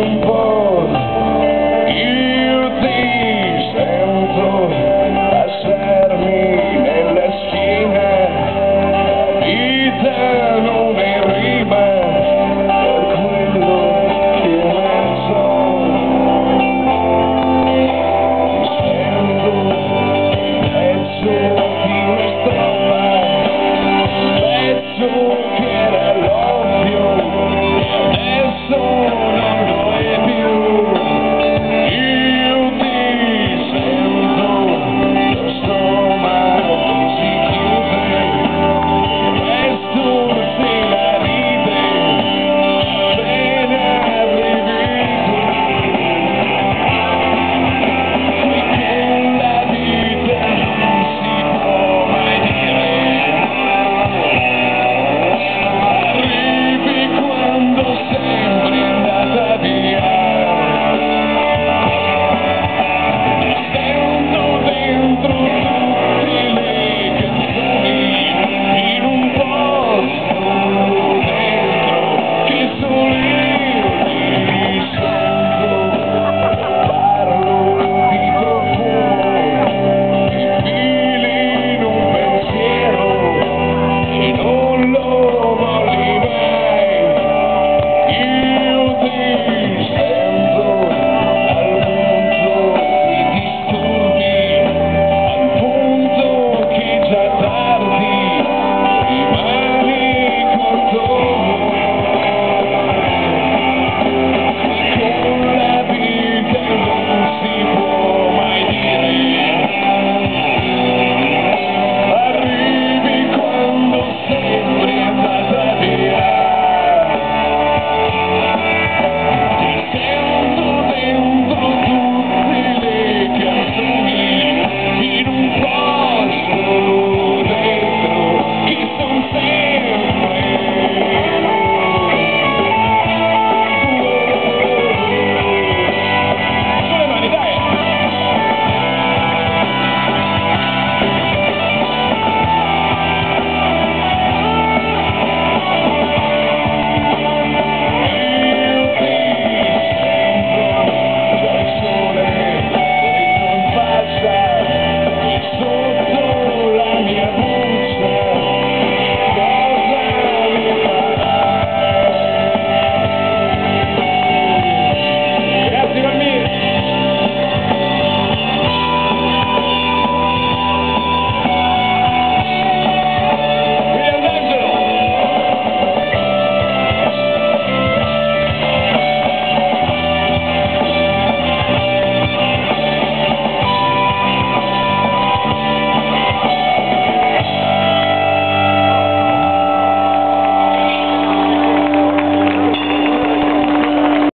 people.